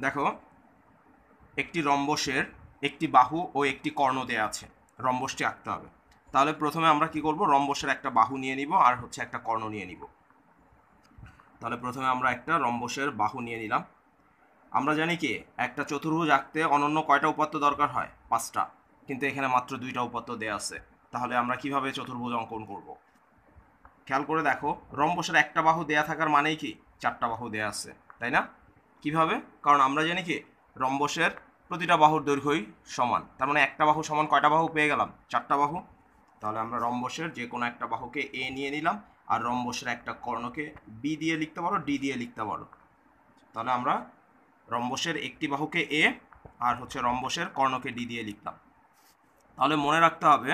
দেখো, একটি রম্বসের একটি বাহু ও একটি কর্ণ দেয়া আছে, রম্বসটি আঁকতে হবে। তাহলে প্রথমে আমরা কি করব? রম্বসের একটা বাহু নিয়ে নিব আর হচ্ছে একটা কর্ণ নিয়ে নিব। তাহলে প্রথমে আমরা একটা রম্বসের বাহু নিয়ে নিলাম। আমরা জানি কি, একটা চতুর্ভুজ আঁকতে অনন্য কয়টা উপাত্ত দরকার হয়? পাঁচটা। কিন্তু এখানে মাত্র দুইটা উপাত্ত দেয়া আছে। তাহলে আমরা কীভাবে চতুর্ভুজ অঙ্কন করব? খেয়াল করে দেখো, রম্বসের একটা বাহু দেয়া থাকার মানেই কি? চারটা বাহু দেয়া আছে, তাই না? কীভাবে? কারণ আমরা জানি কি, রম্বসের প্রতিটা বাহুর দৈর্ঘ্যই সমান। তার মানে একটা বাহু সমান কয়টা বাহু পেয়ে গেলাম? চারটা বাহু। তাহলে আমরা রম্বসের যে কোনো একটা বাহুকে এ নিয়ে নিলাম, আর রম্বসের একটা কর্ণকে বি দিয়ে লিখতে পারো ডি দিয়ে লিখতে পারো। তাহলে আমরা রম্বসের একটি বাহুকে এ আর হচ্ছে রম্বসের কর্ণকে ডি দিয়ে লিখলাম। তাহলে মনে রাখতে হবে,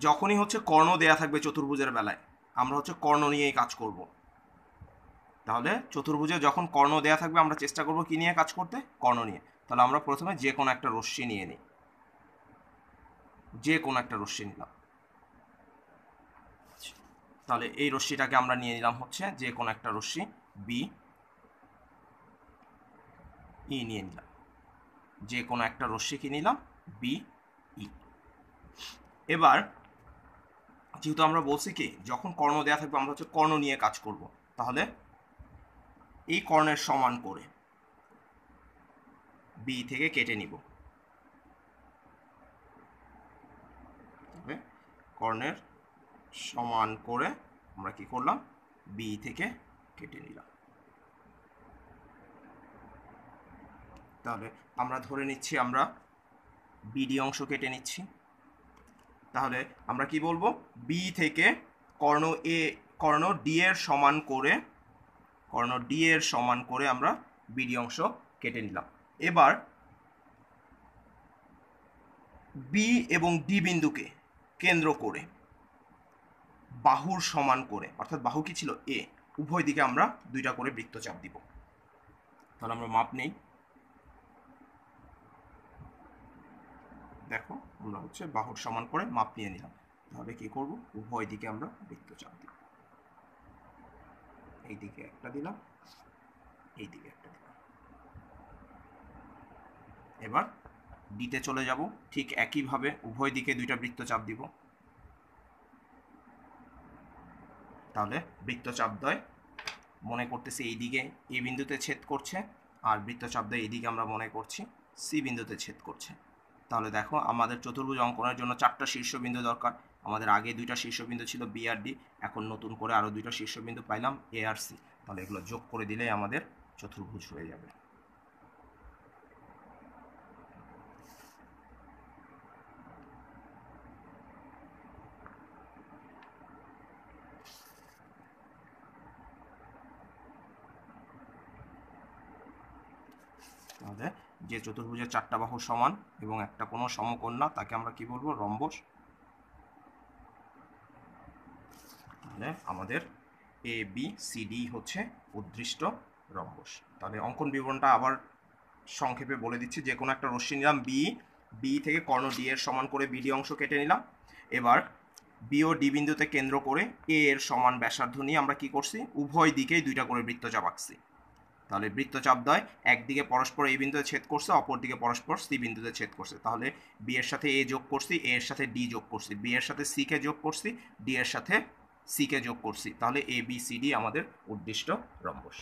যখনই হচ্ছে কর্ণ দেয়া থাকবে চতুর্ভুজের বেলায়, আমরা হচ্ছে কর্ণ নিয়েই কাজ করব। তাহলে চতুর্ভুজে যখন কর্ণ দেয়া থাকবে, আমরা চেষ্টা করব কি নিয়ে কাজ করতে? কর্ণ নিয়ে। তাহলে আমরা প্রথমে যে কোনো একটা রশ্মি নিয়ে নিই। যে কোনো একটা রশ্মি নিলাম। তাহলে এই রশ্মিটাকে আমরা নিয়ে নিলাম হচ্ছে যে কোনো একটা রশ্মি বি ই নিয়ে নিলাম। যে কোনো একটা রশ্মি কি নিলাম? বি ই এবার, যেহেতু আমরা বলছি কি, যখন কর্ণ দেওয়া থাকবে, আমরা হচ্ছে কর্ণ নিয়ে কাজ করব। তাহলে এই কর্ণের সমান করে বি থেকে কেটে নিব। কর্ণের সমান করে আমরা কি করলাম? বি থেকে কেটে নিলাম। তাহলে আমরা ধরে নিচ্ছি, আমরা বিডি অংশ কেটে নিচ্ছি। তাহলে আমরা কি বলব? বি থেকে কর্ণ এ কর্ণ ডি এর সমান করে কর্ণ ডি এর সমান করে আমরা বিডি অংশ কেটে নিলাম। এবার বি এবং ডি বিন্দুকে কেন্দ্র করে বাহুর সমান করে, অর্থাৎ বাহু কি ছিল? এ উভয় দিকে আমরা দুইটা করে বৃত্তচাপ দিব। তাহলে আমরা মাপ নেই। দেখো, আমরা হচ্ছে বাহুর সমান করে মাপ নিয়ে নিলাম। তাহলে কি করব? উভয় দিকে আমরা বৃত্তচাপ দিব। এই দিকে একটা দিলাম, এইদিকে একটা দিলাম। এবার ডিতে চলে যাব, ঠিক একইভাবে উভয় দিকে দুইটা বৃত্তচাপ দিব। তাহলে বৃত্তচাপ দ্বয় মনে করতেছি এই দিকে এ বিন্দুতে ছেদ করছে, আর বৃত্তচাপ দ্বয় এইদিকে আমরা মনে করছি সি বিন্দুতে ছেদ করছে। তাহলে দেখো, আমাদের চতুর্ভুজ অঙ্কনের জন্য চারটা শীর্ষবিন্দু দরকার। আমাদের আগে দুইটা শীর্ষবিন্দু ছিল বি আর ডি এখন নতুন করে আরও দুইটা শীর্ষবিন্দু পাইলাম এ আর সি তাহলে এগুলো যোগ করে দিলেই আমাদের চতুর্ভুজ হয়ে যাবে। যে চতুর্ভুজের চারটা বাহু সমান এবং একটা কোনো সমকন্যা তাকে আমরা কি বলব? রম্বস। তাহলে আমাদের এ বি সি ডি হচ্ছে উদ্দৃষ্ট রম্বস। তাহলে অঙ্কন বিবরণটা আবার সংক্ষেপে বলে দিচ্ছি, যে কোনো একটা রশ্মি নিলাম বি বি থেকে কর্ণ ডি এর সমান করে বিডি অংশ কেটে নিলাম। এবার বি ও ডি বিন্দুতে কেন্দ্র করে এ এর সমান ব্যাসার্ধ নিয়ে আমরা কি করছি? উভয় দিকেই দুইটা করে বৃত্তচাপ আঁকছি। তাহলে বৃত্তচাপ দ্বয় একদিকে পরস্পর এই বিন্দুতে ছেদ করছে অপর দিকে পরস্পর সি বিন্দুতে ছেদ করছে। তাহলে বি এর সাথে এ যোগ করছি এ এর সাথে ডি যোগ করছি। বি এর সাথে সি কে যোগ করছি ডি এর সাথে সি কে যোগ করছি তাহলে এ বি সি ডি আমাদের উদ্দিষ্ট রম্বস।